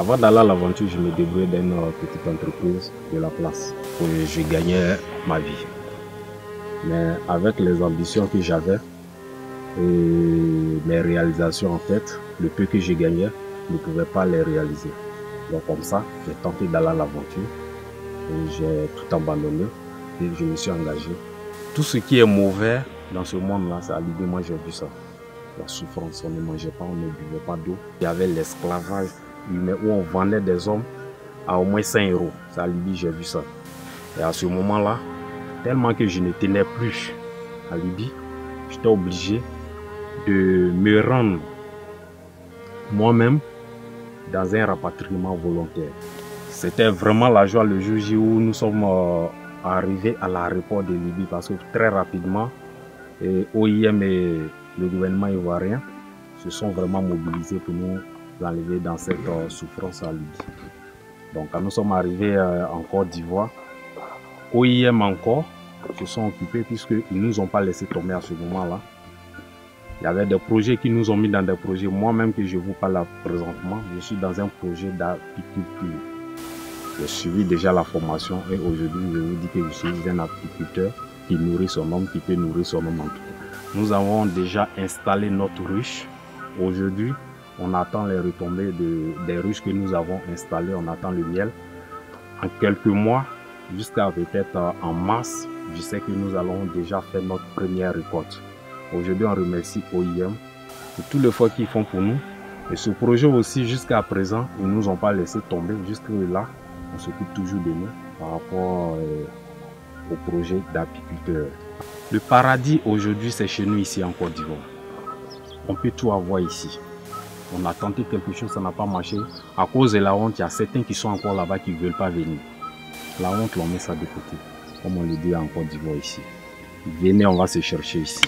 Avant d'aller à l'aventure, je me débrouillais dans une petite entreprise de la place où je gagnais ma vie. Mais avec les ambitions que j'avais et mes réalisations en tête, le peu que je gagnais, je ne pouvais pas les réaliser. Donc comme ça, j'ai tenté d'aller à l'aventure et j'ai tout abandonné et je me suis engagé. Tout ce qui est mauvais dans ce monde-là, c'est à l'idée, moi j'ai vu ça. La souffrance, on ne mangeait pas, on ne buvait pas d'eau. Il y avait l'esclavage où on vendait des hommes à au moins 5 euros. À Libye, j'ai vu ça. Et à ce moment-là, tellement que je ne tenais plus à Libye, j'étais obligé de me rendre moi-même dans un rapatriement volontaire. C'était vraiment la joie le jour où nous sommes euh, arrivés à l'aéroport de Libye parce que très rapidement, OIM et le gouvernement ivoirien se sont vraiment mobilisés pour nous enlever dans cette euh, souffrance à Libye. Donc quand nous sommes arrivés euh, en Côte d'Ivoire, OIM encore se sont occupés puisqu'ils ne nous ont pas laissé tomber à ce moment-là. Il y avait des projets qui nous ont mis dans des projets. Moi-même que je vous parle présentement, je suis dans un projet d'apiculture. J'ai suivi déjà la formation et aujourd'hui je vous dis que je suis un apiculteur qui nourrit son homme, qui peut nourrir son homme en tout cas. Nous avons déjà installé notre ruche. Aujourd'hui, on attend les retombées des ruches que nous avons installées, on attend le miel. En quelques mois, jusqu'à peut-être en mars, je sais que nous allons déjà faire notre première récolte. Aujourd'hui, on remercie OIM pour tout l'effort qu'ils font pour nous. Et ce projet aussi, jusqu'à présent, ils ne nous ont pas laissé tomber. Jusque-là, on s'occupe toujours de nous par rapport euh, au projet d'apiculteur. Le paradis aujourd'hui, c'est chez nous ici en Côte d'Ivoire. On peut tout avoir ici. On a tenté quelque chose, ça n'a pas marché. À cause de la honte, il y a certains qui sont encore là-bas qui ne veulent pas venir. La honte, on met ça de côté. Comme on le dit en Côte d'Ivoire ici. Venez, on va se chercher ici.